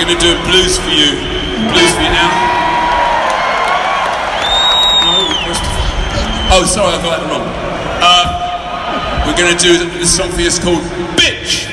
We're going to do a blues for you. Blues for you now. No, oh, sorry, I got that wrong. Uh, we're going to do this song for you. It's called Bitch.